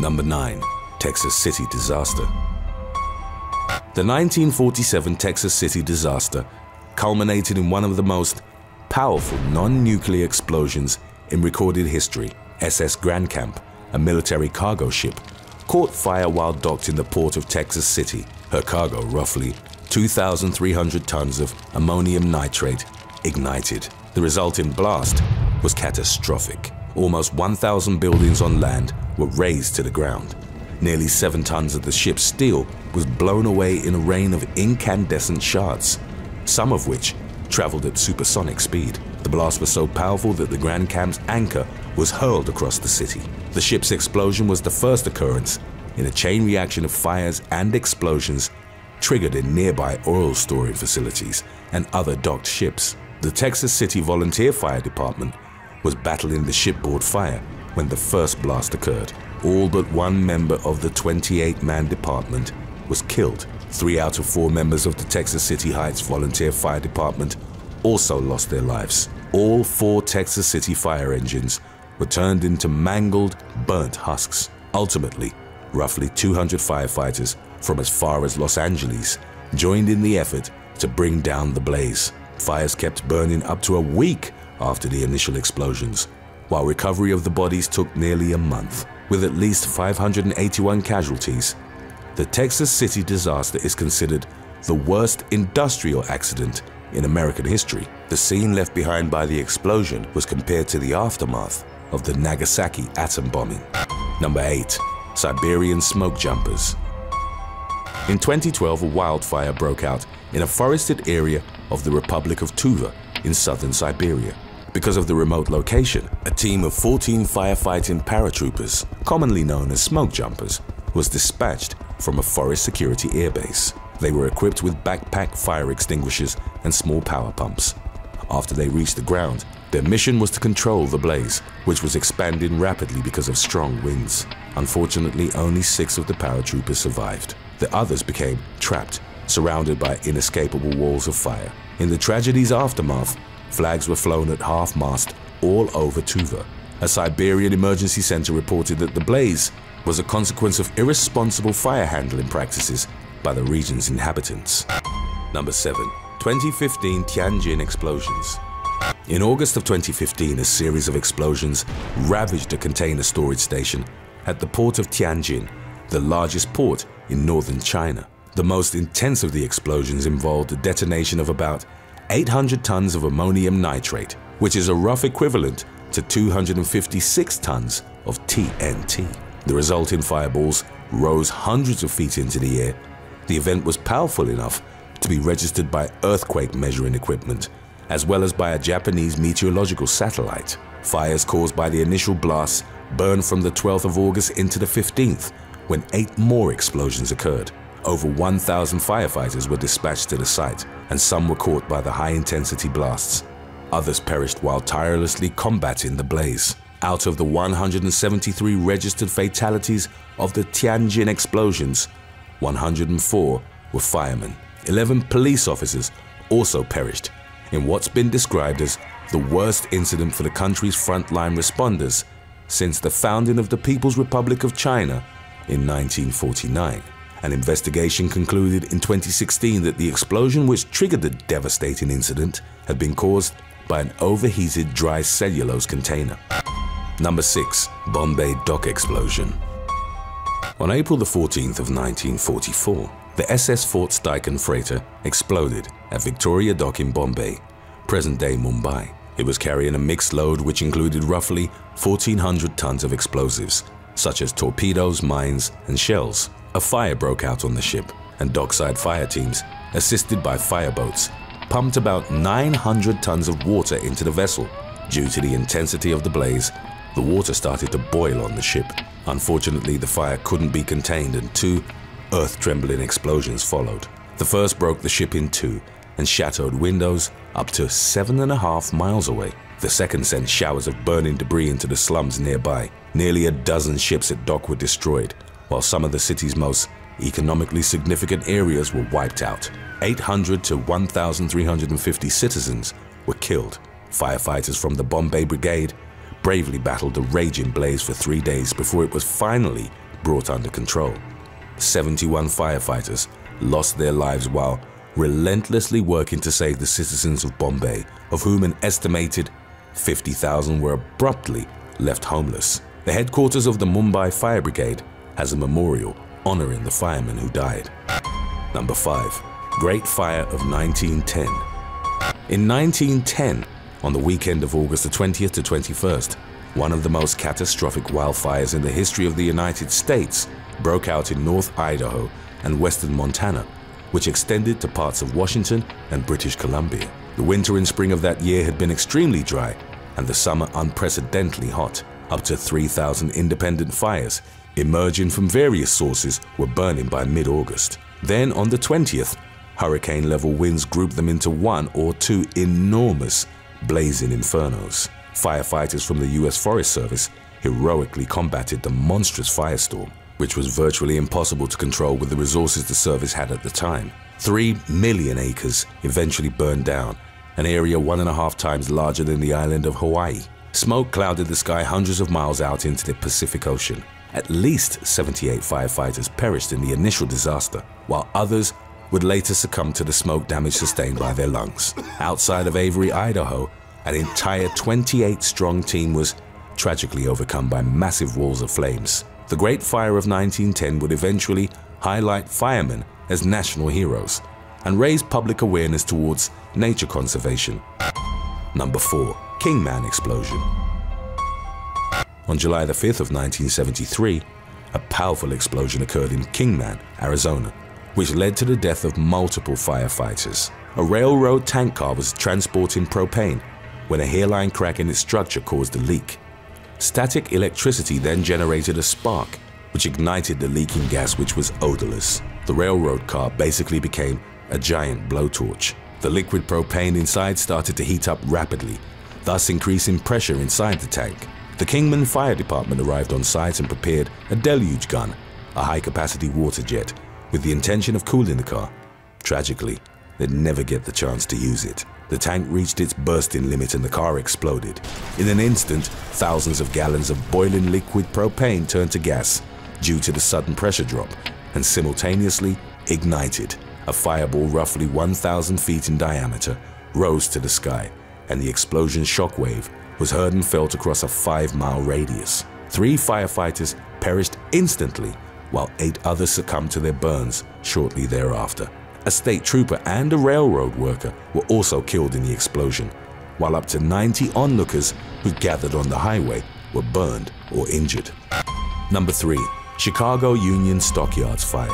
Number 9. Texas City Disaster The 1947 Texas City disaster culminated in one of the most powerful non-nuclear explosions in recorded history. SS Grandcamp, a military cargo ship, caught fire while docked in the port of Texas City. Her cargo, roughly 2,300 tons of ammonium nitrate, ignited. The resulting blast was catastrophic. Almost 1,000 buildings on land were razed to the ground. Nearly seven tons of the ship's steel was blown away in a rain of incandescent shards, some of which traveled at supersonic speed. The blast was so powerful that the Grandcamp's anchor was hurled across the city. The ship's explosion was the first occurrence in a chain reaction of fires and explosions triggered in nearby oil storage facilities and other docked ships. The Texas City Volunteer Fire Department was battling the shipboard fire when the first blast occurred. All but one member of the 28-man department was killed. Three out of four members of the Texas City Heights Volunteer Fire Department also lost their lives. All four Texas City fire engines were turned into mangled, burnt husks. Ultimately, roughly 200 firefighters from as far as Los Angeles joined in the effort to bring down the blaze. Fires kept burning up to a week after the initial explosions, while recovery of the bodies took nearly a month. With at least 581 casualties, the Texas City disaster is considered the worst industrial accident in American history. The scene left behind by the explosion was compared to the aftermath of the Nagasaki atom bombing. Number 8. Siberian Smoke Jumpers In 2012, a wildfire broke out in a forested area of the Republic of Tuva in southern Siberia. Because of the remote location, a team of 14 firefighting paratroopers, commonly known as smoke jumpers, was dispatched from a forest security airbase. They were equipped with backpack fire extinguishers and small power pumps. After they reached the ground, their mission was to control the blaze, which was expanding rapidly because of strong winds. Unfortunately, only six of the paratroopers survived. The others became trapped, surrounded by inescapable walls of fire. In the tragedy's aftermath, flags were flown at half-mast all over Tuva. A Siberian emergency center reported that the blaze was a consequence of irresponsible fire handling practices by the region's inhabitants. Number 7. 2015 Tianjin Explosions In August of 2015, a series of explosions ravaged a container storage station at the port of Tianjin, the largest port in northern China. The most intense of the explosions involved the detonation of about 800 tons of ammonium nitrate, which is a rough equivalent to 256 tons of TNT. The resulting fireballs rose hundreds of feet into the air. The event was powerful enough to be registered by earthquake measuring equipment, as well as by a Japanese meteorological satellite. Fires caused by the initial blasts burned from the 12th of August into the 15th, when eight more explosions occurred. Over 1,000 firefighters were dispatched to the site, and some were caught by the high-intensity blasts. Others perished while tirelessly combating the blaze. Out of the 173 registered fatalities of the Tianjin explosions, 104 were firemen. 11 police officers also perished in what's been described as the worst incident for the country's frontline responders since the founding of the People's Republic of China in 1949. An investigation concluded in 2016 that the explosion which triggered the devastating incident had been caused by an overheated dry cellulose container. Number 6. Bombay Dock Explosion On April the 14th of 1944, the SS Fort Stikine freighter exploded at Victoria Dock in Bombay, present-day Mumbai. It was carrying a mixed load which included roughly 1,400 tons of explosives, such as torpedoes, mines, and shells. A fire broke out on the ship, and dockside fire teams, assisted by fireboats, pumped about 900 tons of water into the vessel. Due to the intensity of the blaze, the water started to boil on the ship. Unfortunately, the fire couldn't be contained and two earth-trembling explosions followed. The first broke the ship in two and shattered windows up to seven and a half miles away. The second sent showers of burning debris into the slums nearby. Nearly a dozen ships at dock were destroyed, while some of the city's most economically significant areas were wiped out. 800 to 1,350 citizens were killed. Firefighters from the Bombay Brigade bravely battled the raging blaze for three days before it was finally brought under control. 71 firefighters lost their lives while relentlessly working to save the citizens of Bombay, of whom an estimated 50,000 were abruptly left homeless. The headquarters of the Mumbai Fire Brigade has a memorial honoring the firemen who died. Number 5. Great Fire of 1910 In 1910, on the weekend of August the 20th to 21st, one of the most catastrophic wildfires in the history of the United States broke out in North Idaho and western Montana, which extended to parts of Washington and British Columbia. The winter and spring of that year had been extremely dry and the summer unprecedentedly hot. Up to 3,000 independent fires emerging from various sources were burning by mid-August. Then on the 20th, hurricane-level winds grouped them into one or two enormous blazing infernos. Firefighters from the US Forest Service heroically combated the monstrous firestorm, which was virtually impossible to control with the resources the service had at the time. Three million acres eventually burned down, an area one and a half times larger than the island of Hawaii. Smoke clouded the sky hundreds of miles out into the Pacific Ocean. At least 78 firefighters perished in the initial disaster, while others would later succumb to the smoke damage sustained by their lungs. Outside of Avery, Idaho, an entire 28-strong team was tragically overcome by massive walls of flames. The Great Fire of 1910 would eventually highlight firemen as national heroes and raise public awareness towards nature conservation. Number 4. Kingman Explosion On July the 5th of 1973, a powerful explosion occurred in Kingman, Arizona, which led to the death of multiple firefighters. A railroad tank car was transporting propane when a hairline crack in its structure caused a leak. Static electricity then generated a spark, which ignited the leaking gas which was odorless. The railroad car basically became a giant blowtorch. The liquid propane inside started to heat up rapidly, thus increasing pressure inside the tank. The Kingman Fire Department arrived on site and prepared a deluge gun, a high-capacity water jet, with the intention of cooling the car. Tragically, they'd never get the chance to use it. The tank reached its bursting limit and the car exploded. In an instant, thousands of gallons of boiling liquid propane turned to gas due to the sudden pressure drop and simultaneously ignited. A fireball roughly 1,000 feet in diameter rose to the sky and the explosion's shockwave was heard and felt across a five-mile radius. Three firefighters perished instantly while eight others succumbed to their burns shortly thereafter. A state trooper and a railroad worker were also killed in the explosion, while up to 90 onlookers who gathered on the highway were burned or injured. Number 3. Chicago Union Stockyards Fire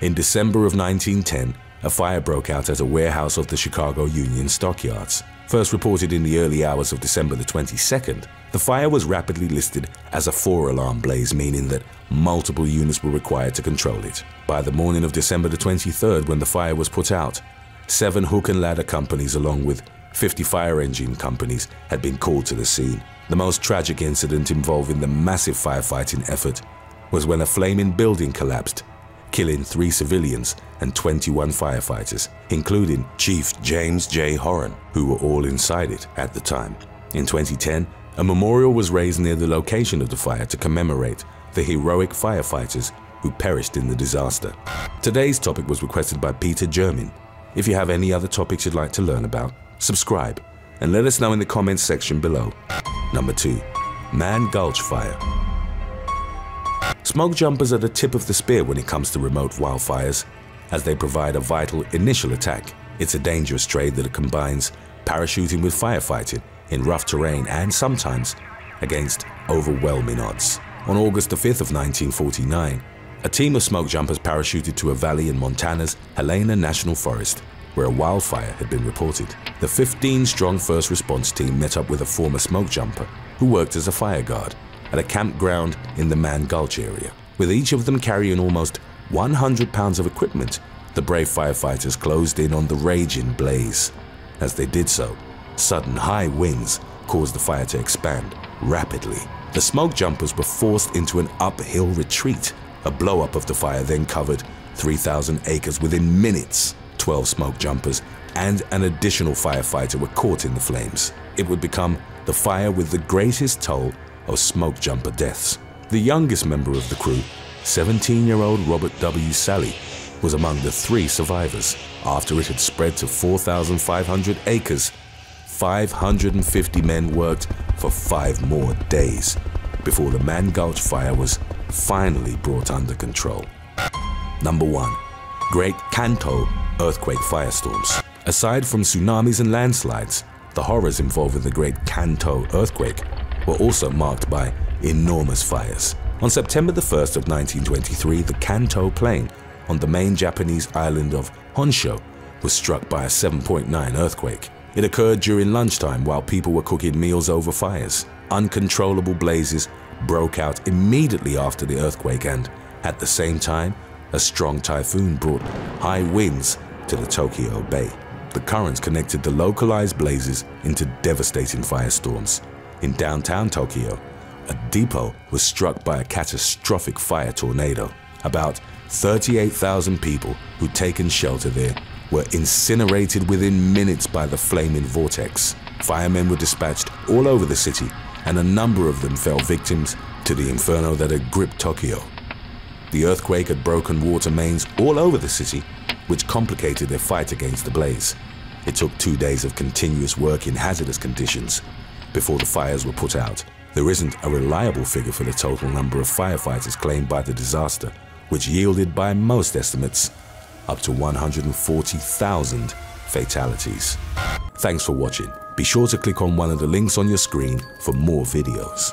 In December of 1910, a fire broke out at a warehouse of the Chicago Union Stockyards. First reported in the early hours of December the 22nd, the fire was rapidly listed as a four-alarm blaze, meaning that multiple units were required to control it. By the morning of December the 23rd, when the fire was put out, seven hook and ladder companies along with 50 fire engine companies had been called to the scene. The most tragic incident involving the massive firefighting effort was when a flaming building collapsed, killing three civilians and 21 firefighters, including Chief James J. Horan, who were all inside it at the time. In 2010, a memorial was raised near the location of the fire to commemorate the heroic firefighters who perished in the disaster. Today's topic was requested by Peter Germin. If you have any other topics you'd like to learn about, subscribe and let us know in the comments section below. Number 2. Mann Gulch Fire Smoke jumpers are the tip of the spear when it comes to remote wildfires, as they provide a vital initial attack. It's a dangerous trade that combines parachuting with firefighting in rough terrain and sometimes against overwhelming odds. On August the 5th of 1949, a team of smoke jumpers parachuted to a valley in Montana's Helena National Forest, where a wildfire had been reported. The 15-strong first response team met up with a former smoke jumper who worked as a fire guard at a campground in the Mann Gulch area. With each of them carrying almost 100 pounds of equipment, the brave firefighters closed in on the raging blaze. As they did so, Sudden high winds caused the fire to expand rapidly. The smoke jumpers were forced into an uphill retreat. A blow-up of the fire then covered 3,000 acres within minutes. 12 smoke jumpers and an additional firefighter were caught in the flames. It would become the fire with the greatest toll of smoke jumper deaths. The youngest member of the crew, 17-year-old Robert W. Sallee, was among the three survivors after it had spread to 4,500 acres. 550 men worked for five more days before the Mann Gulch fire was finally brought under control. Number 1. Great Kanto Earthquake Firestorms Aside from tsunamis and landslides, the horrors involved in the Great Kanto earthquake were also marked by enormous fires. On September the 1st of 1923, the Kanto Plain on the main Japanese island of Honshu was struck by a 7.9 earthquake. It occurred during lunchtime while people were cooking meals over fires. Uncontrollable blazes broke out immediately after the earthquake and, at the same time, a strong typhoon brought high winds to the Tokyo Bay. The currents connected the localized blazes into devastating firestorms. In downtown Tokyo, a depot was struck by a catastrophic fire tornado. About 38,000 people who'd taken shelter there were incinerated within minutes by the flaming vortex. Firemen were dispatched all over the city, and a number of them fell victims to the inferno that had gripped Tokyo. The earthquake had broken water mains all over the city, which complicated their fight against the blaze. It took two days of continuous work in hazardous conditions before the fires were put out. There isn't a reliable figure for the total number of firefighters claimed by the disaster, which yielded by most estimates up to 140,000 fatalities. Thanks for watching. Be sure to click on one of the links on your screen for more videos.